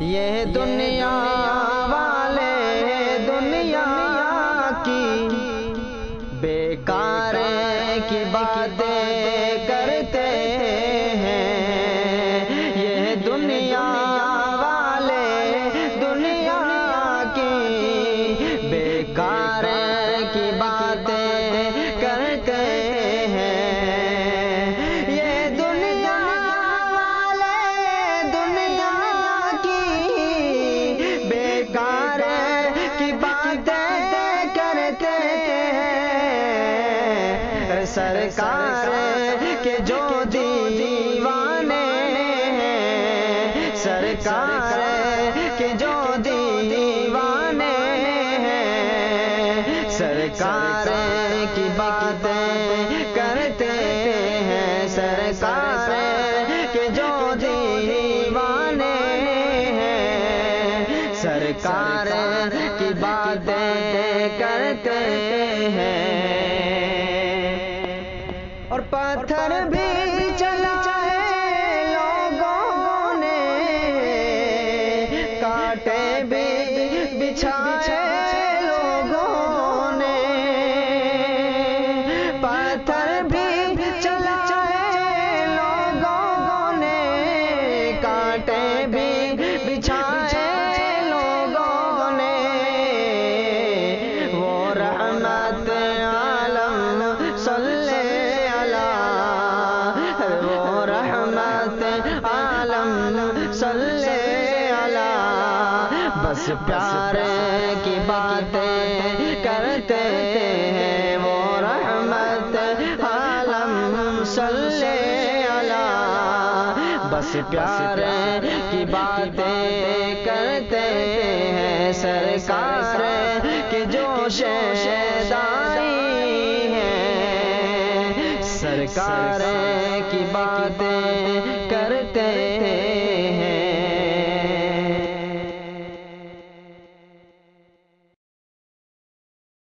یہ دنیا والے دنیا کی۔ بیکار کی باتیں کرتے ہیں۔ یہ دنیا والے دنیا کی۔ بیکار کی باتیں سرکار کے جو دیوانے ہیں، سرکار کے جو دیوانے ہیں، سرکار کی باتیں کرتے ہیں، سرکار کے جو دیوانے ہیں، سرکار کی باتیں کرتے ہیں۔ اور پتھر بھی بس پیار کی باتیں کرتے ہیں وہ رحمت عالم صلی اللہ بس پیار کی باتیں کرتے ہیں سرکار کی جو دادی ہے سرکار کی باتیں